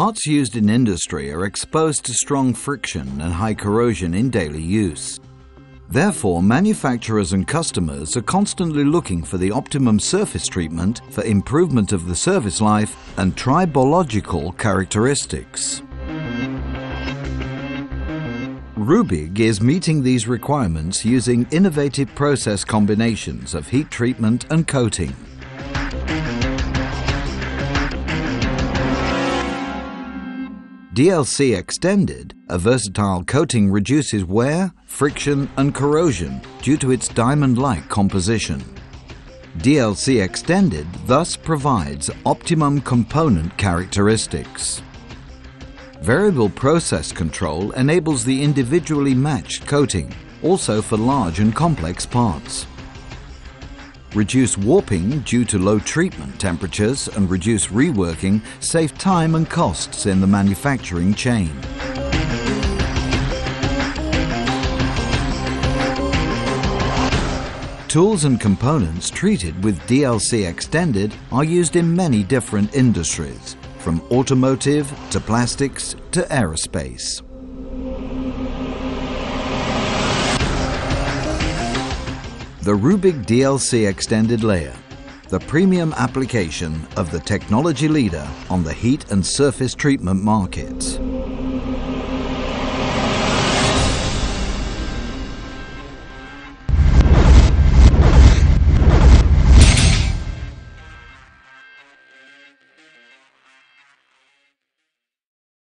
Parts used in industry are exposed to strong friction and high corrosion in daily use. Therefore, manufacturers and customers are constantly looking for the optimum surface treatment for improvement of the service life and tribological characteristics. Rubig is meeting these requirements using innovative process combinations of heat treatment and coating. DLC Xtended, a versatile coating reduces wear, friction and corrosion due to its diamond-like composition. DLC Xtended thus provides optimum component characteristics. Variable process control enables the individually matched coating, also for large and complex parts reduce warping due to low treatment temperatures and reduce reworking save time and costs in the manufacturing chain. Tools and components treated with DLC Xtended are used in many different industries, from automotive to plastics to aerospace. The Rubig DLC Xtended Layer, the premium application of the technology leader on the heat and surface treatment markets.